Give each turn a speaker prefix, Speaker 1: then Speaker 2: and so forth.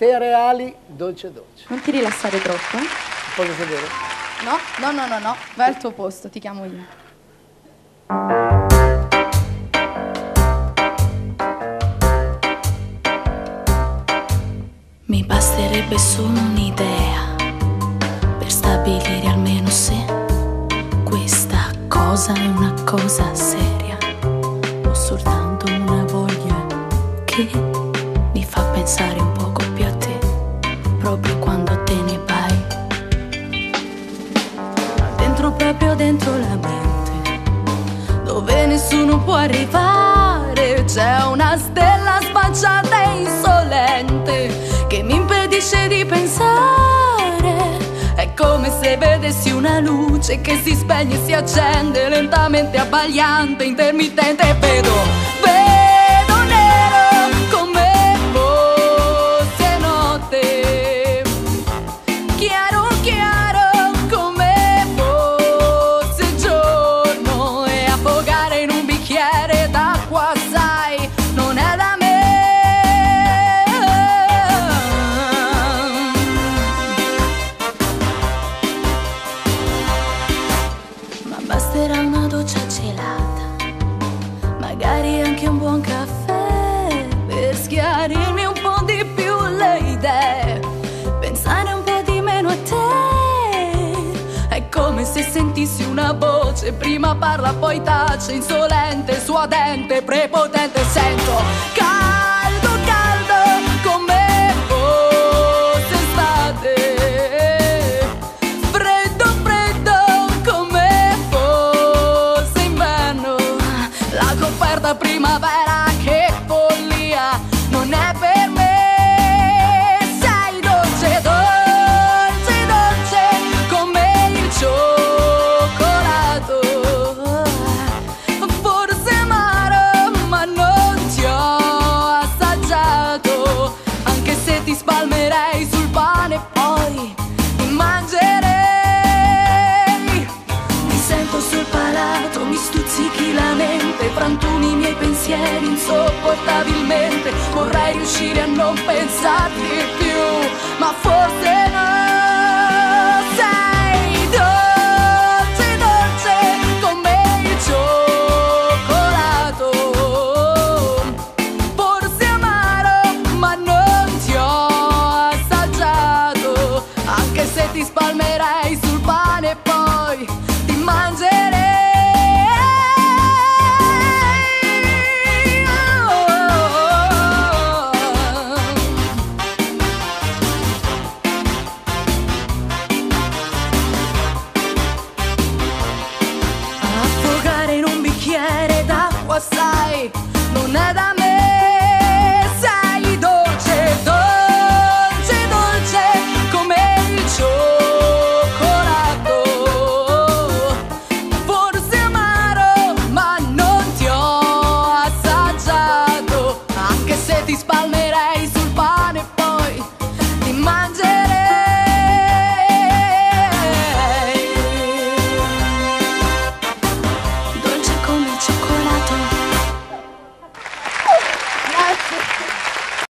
Speaker 1: Te reali, dolce dolce.
Speaker 2: Non ti rilassare troppo. eh?
Speaker 1: Posso sedere?
Speaker 2: No, no, no, no, no. Vai al tuo posto, ti chiamo io.
Speaker 3: Mi basterebbe solo un'idea per stabilire almeno se questa cosa è una cosa seria o soltanto una voglia che mi fa pensare un poco più proprio quando te ne vai. Ma dentro, proprio dentro la mente, dove nessuno può arrivare, c'è una stella spacciata e insolente che mi impedisce di pensare. È come se vedessi una luce che si spegne e si accende lentamente, abbagliante, intermittente. Vedo, vedo magari anche un buon caffè per schiarirmi un po' di più le idee, pensare un po' di meno a te. È come se sentissi una voce, prima parla poi tace, insolente, suadente, prepotente, sento caldo, pensieri insopportabilmente. Vorrei riuscire a non pensarti più, ma forse